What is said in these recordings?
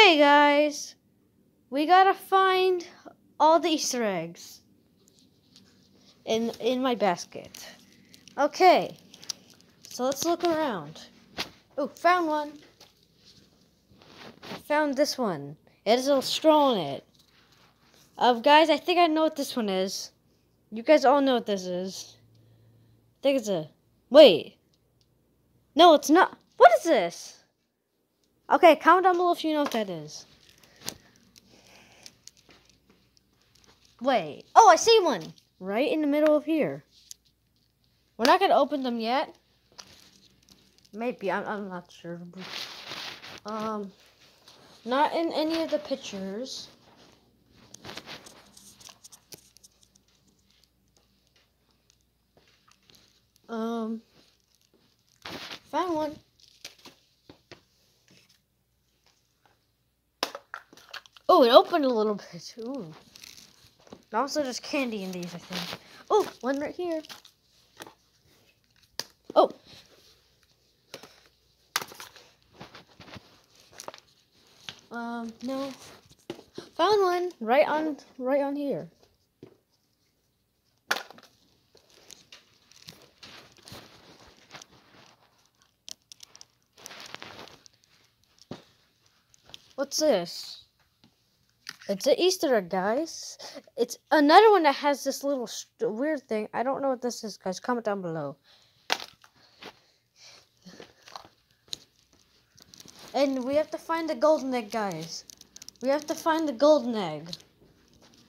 Okay, guys. We gotta find all the Easter eggs in in my basket. Okay. So let's look around. Oh, found one. Found this one. It has a straw in it. Uh, guys, I think I know what this one is. You guys all know what this is. I think it's a. Wait. No, it's not. What is this? Okay, comment down below if you know what that is. Wait. Oh, I see one. Right in the middle of here. We're not going to open them yet. Maybe. I'm, I'm not sure. Um, not in any of the pictures. Um, found one. Oh, it opened a little bit. Ooh. Also, there's candy in these, I think. Oh, one right here. Oh. Um, no. Found one right on right on here. What's this? It's an Easter egg, guys. It's another one that has this little weird thing. I don't know what this is, guys. Comment down below. And we have to find the golden egg, guys. We have to find the golden egg.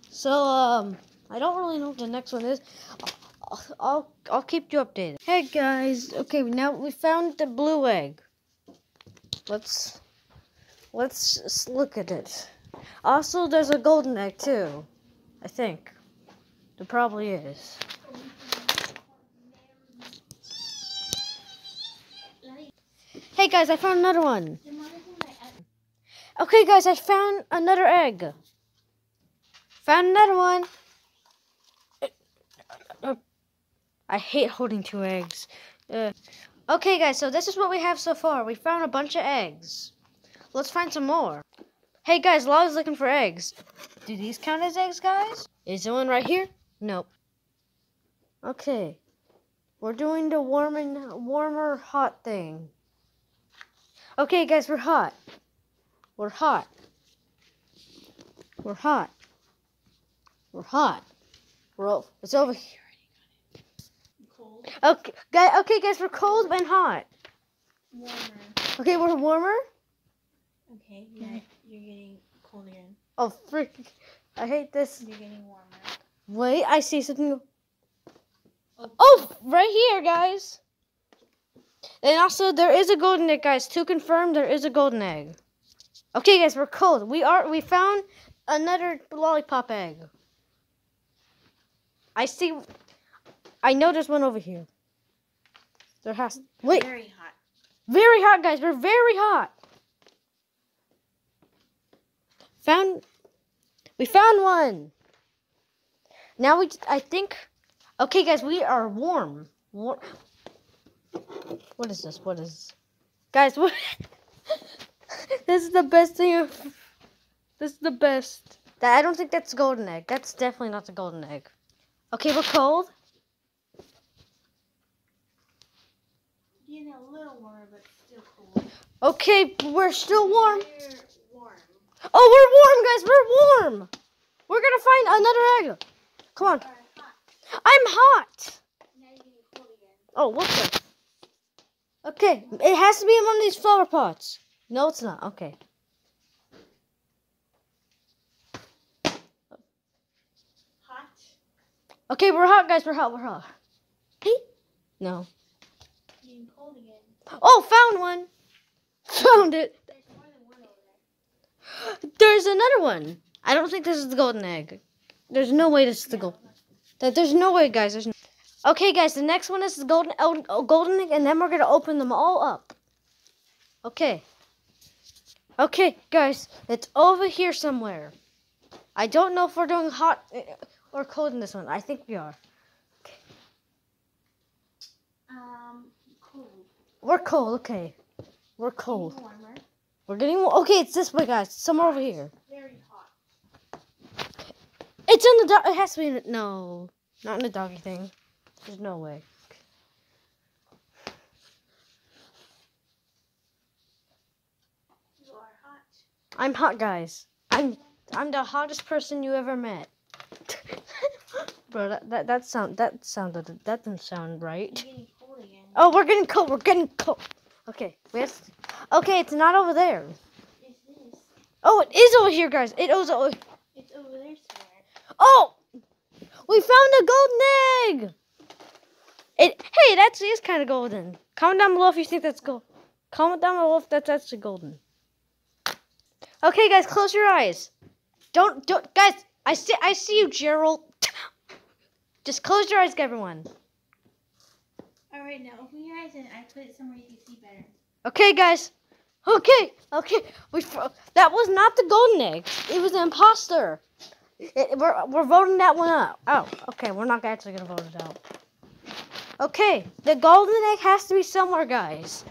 So, um, I don't really know what the next one is. I'll, I'll, I'll keep you updated. Hey, guys. Okay, now we found the blue egg. Let's Let's look at it. Also, there's a golden egg, too. I think. There probably is. Hey, guys, I found another one. Okay, guys, I found another egg. Found another one. I hate holding two eggs. Uh, okay, guys, so this is what we have so far. We found a bunch of eggs. Let's find some more. Hey guys, Lala's looking for eggs. Do these count as eggs, guys? Is there one right here? Nope. Okay. We're doing the warming, warmer, hot thing. Okay, guys, we're hot. We're hot. We're hot. We're hot. We're over, it's over here. Cold. Okay, guys, okay, guys, we're cold and hot. Warmer. Okay, we're warmer. Okay, yeah, you're getting cold again. Oh, frick. I hate this. You're getting warmer. Wait, I see something. Oh. Oh, right here, guys. And also, there is a golden egg, guys. To confirm, there is a golden egg. Okay, guys, we're cold. We are. We found another lollipop egg. I see. I know there's one over here. There has. Wait, Very hot. very hot, guys. We're very hot. Found. We found one. Now we. I think. Okay, guys, we are warm. War- what is this? What is, guys? What? this is the best thing. Of, this is the best. That I don't think that's golden egg. That's definitely not the golden egg. Okay, we're cold. Getting a little warmer, but still cold. Okay, we're still warm. Oh, we're warm, guys. We're warm. We're gonna find another egg. Come on. I'm hot. Now you're getting again. Oh, what the? Okay, it has to be in one of these flower pots. No, it's not. Okay. Hot. Okay, we're hot, guys. We're hot. We're hot. Hey. No. Cold again. Oh, found one. Found it. There's more than one over there. There's another one. I don't think this is the golden egg. There's no way this is the gold. That there's no way, guys. There's no. Okay, guys. The next one is the golden oh, golden egg, and then we're gonna open them all up. Okay. Okay, guys. It's over here somewhere. I don't know if we're doing hot uh, or cold in this one. I think we are. Um, cold. We're cold. Okay. We're cold. Warmer. We're getting okay. It's this way, guys. Somewhere over here. Very hot. It's in the dog. It has to be in the, no, not in the doggy thing. There's no way. You are hot. I'm hot, guys. I'm I'm the hottest person you ever met. Bro, that, that that sound that sounded that didn't sound right. You're getting cold again. Oh, we're getting cold. We're getting cold. Okay, we have. Okay, it's not over there. It's. Oh, it is over here, guys. It is over. It's over there somewhere. Oh, we found a golden egg. It hey, it actually is kind of golden. Comment down below if you think that's gold. Comment down below if that's actually golden. Okay, guys, close your eyes. Don't don't guys. I see I see you, Gerald. Just close your eyes, everyone. All right, now open your eyes and I put it somewhere you can see better. Okay, guys. Okay, okay. We that was not the golden egg. It was an imposter. It, we're, we're voting that one out. Oh, okay. We're not actually going to vote it out. Okay, the golden egg has to be somewhere, guys.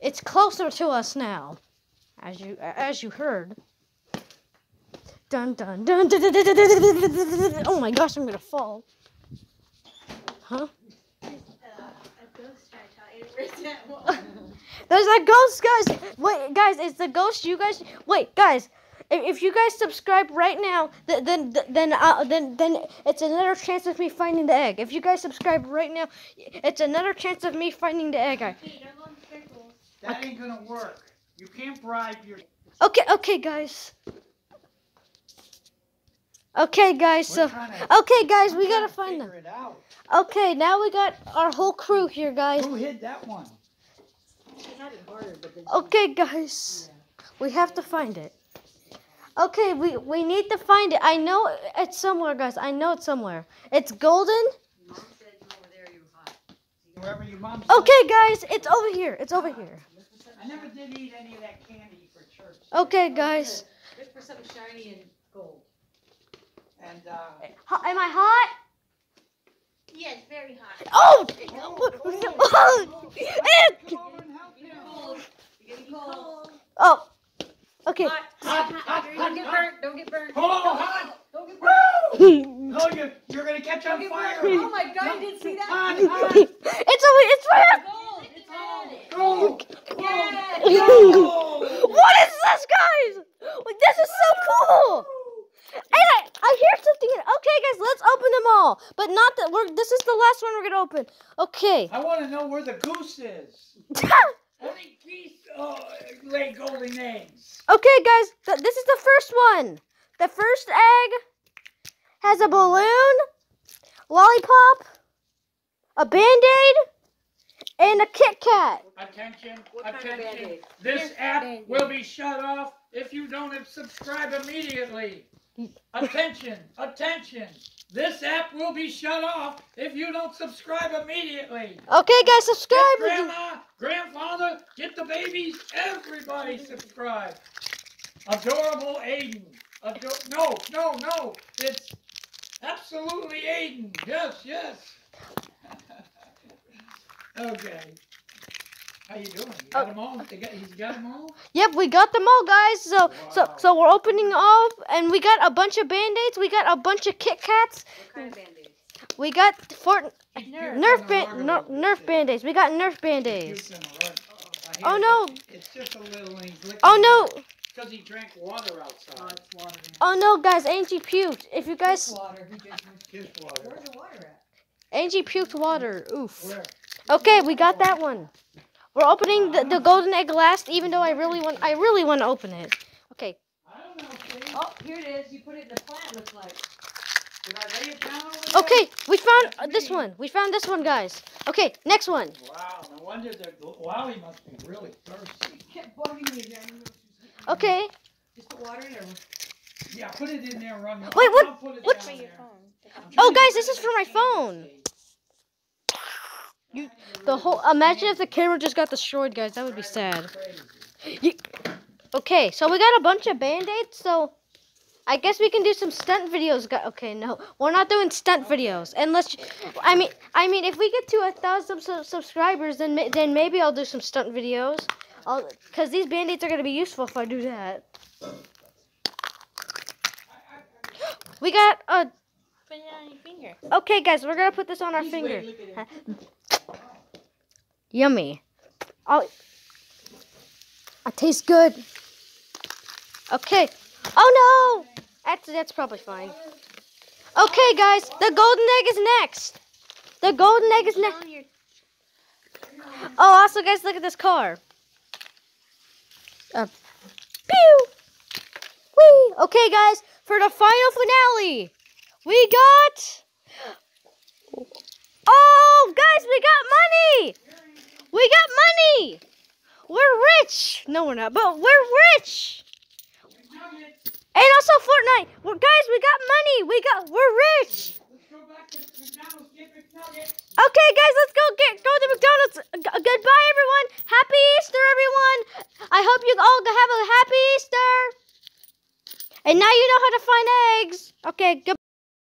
It's closer to us now, as you as you heard. Dun dun dun. dun, dun, dun oh my gosh, I'm gonna fall. Huh? dun a ghost trying to tell you where's that wall. There's a ghost, guys. Wait, guys, it's the ghost. You guys, wait, guys. If, if you guys subscribe right now, th- then then uh, then then it's another chance of me finding the egg. If you guys subscribe right now, it's another chance of me finding the egg. I- Hey, don't go in circles. That ain't gonna work. You can't bribe your. Okay, okay, guys. Okay, guys. So, to- okay, guys, we I'm gotta trying find them. It out. Okay, now we got our whole crew here, guys. Who hid that one? Okay, guys, we have to find it. Okay, we we need to find it. I know it's somewhere, guys. I know it's somewhere. It's golden. Wherever your mom. said. Okay, guys, it's over here. It's over here. I never did eat any of that candy for church. Okay, guys. Look for something shiny and gold. And uh. Am I hot? Yeah, it's very hot. Oh! Oh! oh. oh. Okay. Hot, hot, hot, don't get burnt. Don't get burnt. Oh, hot! Don't get burnt. oh, you're, going to catch on fire. Oh, my God. You didn't see that? Hot. All. But not that we're. This is the last one we're gonna open. Okay. I want to know where the goose is. Only geese uh, lay golden eggs. Okay, guys, th- this is the first one. The first egg has a balloon, lollipop, a band aid, and a Kit Kat. Attention, What kind of attention. This Yes, app will be shut off if you don't subscribe immediately. Attention, attention. This app will be shut off if you don't subscribe immediately. Okay, guys, Get subscribe. grandma, grandfather, get the babies, everybody subscribe. Adorable Aaden. Ador- no, no, no. It's absolutely Aaden. Yes, yes. okay. How you doing? You oh. got them all? They got, he's got them all? Yep, we got them all, guys. So, so, Wow. so we're opening up, and we got a bunch of band aids. We got a bunch of Kit Kats. What kind of band-aids? We got Fort Nerf. Nerf band, rug a ner- little Nerf bit. band aids. We got Nerf band aids. puked on the rug. I Oh, no. It's just a little and he's licking Oh no! Because he drank water Oh, outside. it's water. man. Oh no, guys! Angie puked. If you It's guys, water. He just His water. Where's the water at? Angie puked water. Oof. Where? Okay, we got that one. We're opening the, the golden egg last, even though I really want I really want to open it. Okay. Know, Oh, here it is. You put it in the plant, looks like. Did I lay it down over there? Okay, we found uh, That's this me. one. We found this one, guys. Okay, next one. Wow, no wonder the Wally must be really thirsty. kept bugging me again. Okay. Just put water in there. Yeah, put it in there, run. Wait, what- I'll put it what's- down For your phone. Oh, guys, this is for my the phone. You- The whole. Imagine if the camera just got destroyed, guys. That would be sad. You, okay, so we got a bunch of band-aids, so I guess we can do some stunt videos. Okay, no, we're not doing stunt videos. Unless, I mean, I mean, if we get to a thousand su- subscribers, then then maybe I'll do some stunt videos. Because these band-aids are going to be useful if I do that. We got a... Put it on your finger. Okay, guys, we're going to put this on our finger. wait, look at him. Yummy. Oh, it tastes good. Okay. Oh no! That's that's probably fine. Okay, guys, the golden egg is next. The golden egg is next. Oh, also, guys, look at this car. Uh, pew! Whee! Okay, guys, for the final finale, we got. Oh, guys, we got money! We got money! We're rich! No, we're not, but we're rich! And also Fortnite! We're, guys, we got money! We got, we're rich! Okay, guys, let's go get go to McDonald's. G- goodbye, everyone. Happy Easter, everyone. I hope you all have a happy Easter. And now you know how to find eggs. Okay, good.